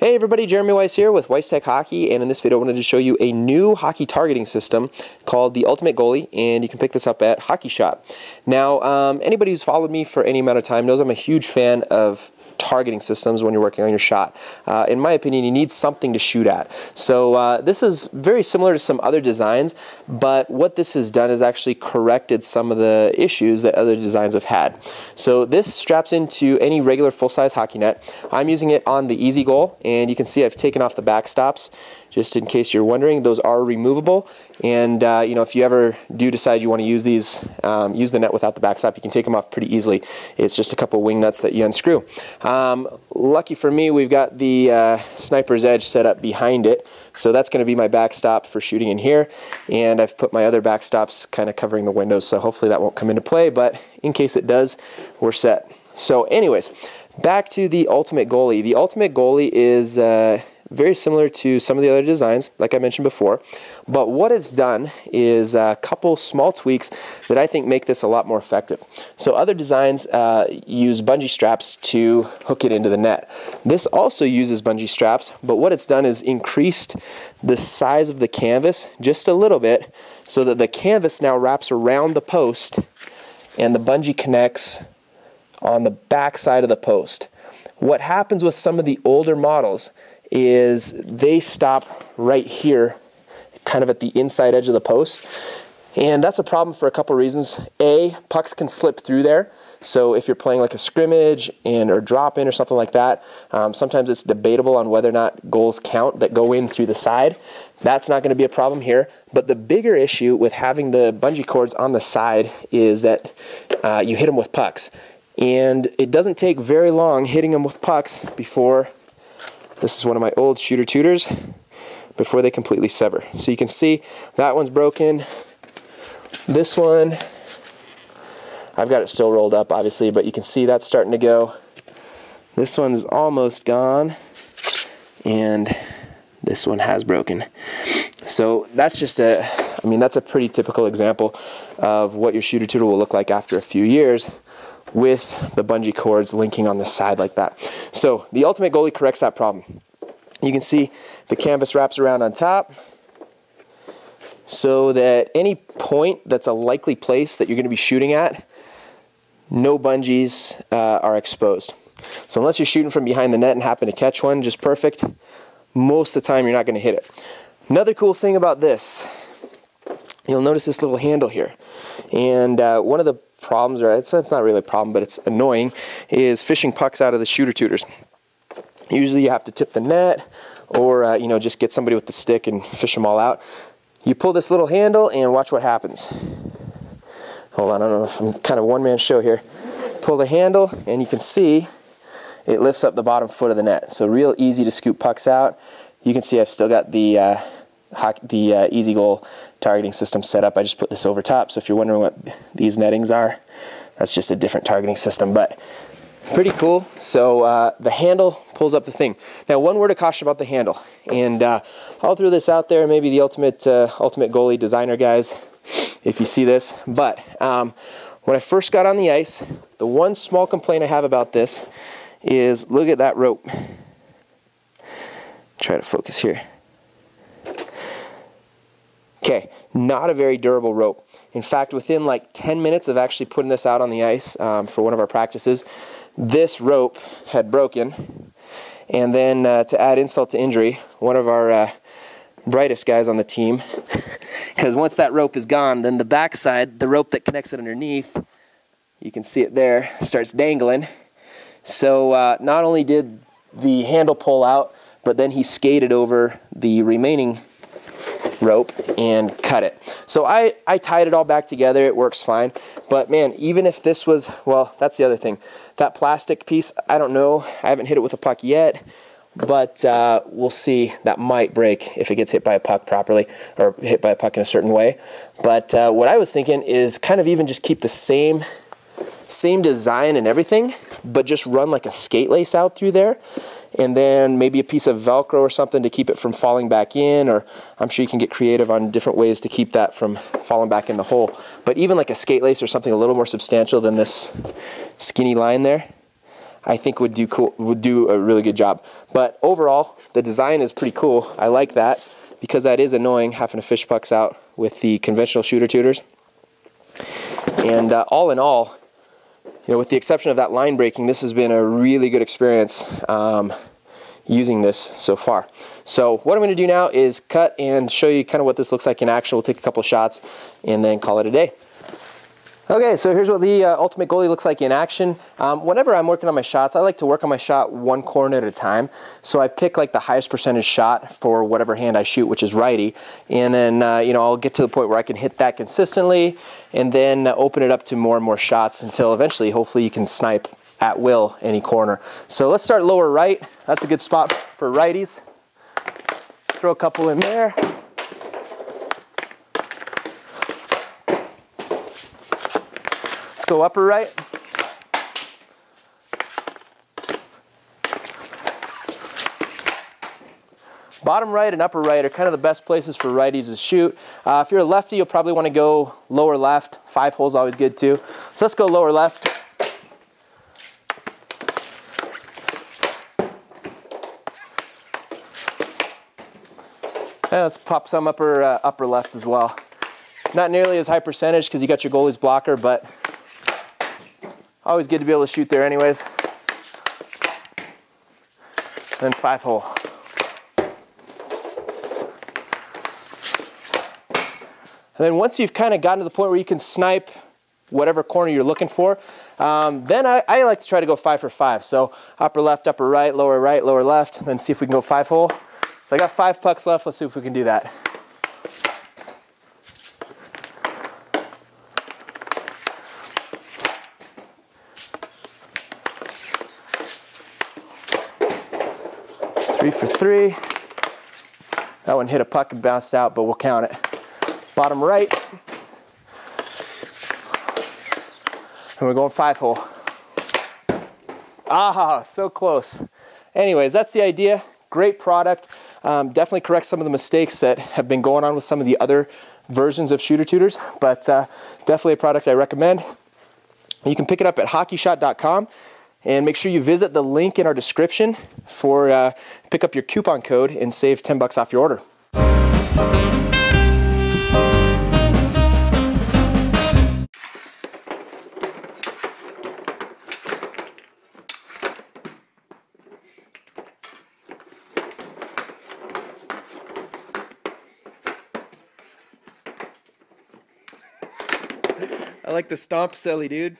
Hey everybody, Jeremy Weiss here with Weiss Tech Hockey, and in this video I wanted to show you a new hockey targeting system called the Ultimate Goalie, and you can pick this up at HockeyShot. Now, um, anybody who's followed me for any amount of time knows I'm a huge fan of targeting systems when you're working on your shot. Uh, in my opinion, you need something to shoot at. So uh, this is very similar to some other designs, but what this has done is actually corrected some of the issues that other designs have had. So this straps into any regular full-size hockey net. I'm using it on the EZ Goal, and you can see I've taken off the backstops just in case you're wondering. Those are removable, and uh, you know if you ever do decide you want to use these, um, use the net without the backstop, you can take them off pretty easily. It's just a couple wing nuts that you unscrew. Um, lucky for me, we've got the uh, sniper's edge set up behind it, so that's going to be my backstop for shooting in here, and I've put my other backstops kind of covering the windows, so hopefully that won't come into play, but in case it does, we're set. So anyways, back to the Ultimate Goalie. The Ultimate Goalie is uh, very similar to some of the other designs, like I mentioned before. But what it's done is a couple small tweaks that I think make this a lot more effective. So other designs uh, use bungee straps to hook it into the net. This also uses bungee straps, but what it's done is increased the size of the canvas just a little bit so that the canvas now wraps around the post and the bungee connects on the back side of the post. What happens with some of the older models is they stop right here, kind of at the inside edge of the post. And that's a problem for a couple reasons. A, pucks can slip through there. So if you're playing like a scrimmage and or drop in or something like that, um, sometimes it's debatable on whether or not goals count that go in through the side. That's not going to be a problem here. But the bigger issue with having the bungee cords on the side is that uh, you hit them with pucks. And it doesn't take very long hitting them with pucks before this is one of my old shooter tutors before they completely sever. So you can see that one's broken. This one, I've got it still rolled up obviously, but you can see that's starting to go. This one's almost gone and this one has broken. So that's just a, I mean, that's a pretty typical example of what your shooter tutor will look like after a few years with the bungee cords linking on the side like that. So the Ultimate Goalie corrects that problem. You can see the canvas wraps around on top so that any point that's a likely place that you're going to be shooting at, no bungees uh, are exposed. So unless you're shooting from behind the net and happen to catch one just perfect, most of the time you're not going to hit it. Another cool thing about this, you'll notice this little handle here. And uh, one of the problems, or it's, it's not really a problem, but it's annoying, is fishing pucks out of the shooter tutors. Usually you have to tip the net or uh, you know just get somebody with the stick and fish them all out. You pull this little handle and watch what happens. Hold on, I don't know if I'm kind of one-man show here. Pull the handle and you can see it lifts up the bottom foot of the net. So real easy to scoop pucks out. You can see I've still got the uh, the uh, EZ Goal targeting system set up. I just put this over top. So if you're wondering what these nettings are, that's just a different targeting system, but pretty cool. So uh, the handle pulls up the thing. Now, one word of caution about the handle, and uh, I'll throw this out there. Maybe the ultimate uh, ultimate goalie designer guys, if you see this. But um, when I first got on the ice, the one small complaint I have about this is look at that rope. Try to focus here. Okay, not a very durable rope. In fact, within like 10 minutes of actually putting this out on the ice um, for one of our practices, this rope had broken. And then uh, to add insult to injury, one of our uh, brightest guys on the team, because once that rope is gone, then the backside, the rope that connects it underneath, you can see it there, starts dangling. So uh, not only did the handle pull out, but then he skated over the remaining rope and cut it. So I, I tied it all back together. It works fine. But man, even if this was, well, that's the other thing. That plastic piece, I don't know. I haven't hit it with a puck yet. But uh, we'll see. That might break if it gets hit by a puck properly or hit by a puck in a certain way. But uh, what I was thinking is kind of even just keep the same same design and everything, but just run like a skate lace out through there and then maybe a piece of Velcro or something to keep it from falling back in, or I'm sure you can get creative on different ways to keep that from falling back in the hole. But even like a skate lace or something a little more substantial than this skinny line there, I think would do cool would do a really good job. But overall, the design is pretty cool. I like that because that is annoying having to fish pucks out with the conventional shooter tutors. And uh, all in all, you know, with the exception of that line breaking, this has been a really good experience um, using this so far. So what I'm going to do now is cut and show you kind of what this looks like in action. We'll take a couple shots and then call it a day. Okay, so here's what the uh, Ultimate Goalie looks like in action. Um, whenever I'm working on my shots, I like to work on my shot one corner at a time. So I pick like the highest percentage shot for whatever hand I shoot, which is righty. And then, uh, you know, I'll get to the point where I can hit that consistently and then uh, open it up to more and more shots until eventually, hopefully you can snipe at will any corner. So let's start lower right. That's a good spot for righties. Throw a couple in there. Go upper right. Bottom right and upper right are kind of the best places for righties to shoot. Uh, if you're a lefty, you'll probably want to go lower left. Five holes always good too. So let's go lower left. Let's pop some upper uh, upper left as well. Not nearly as high percentage because you got your goalie's blocker, but Always good to be able to shoot there anyways. Then five hole. And then once you've kind of gotten to the point where you can snipe whatever corner you're looking for, um, then I, I, like to try to go five for five. So upper left, upper right, lower right, lower left, and then see if we can go five hole. So I got five pucks left. Let's see if we can do that. Three for three. That one hit a puck and bounced out, but we'll count it. Bottom right. And we're going five hole. Ah, so close. Anyways, that's the idea. Great product. Um, definitely correct some of the mistakes that have been going on with some of the other versions of shooter tutors, but uh, definitely a product I recommend. You can pick it up at hockeyshot.com. And make sure you visit the link in our description for uh, pick up your coupon code and save 10 bucks off your order. I like the stomp silly, dude.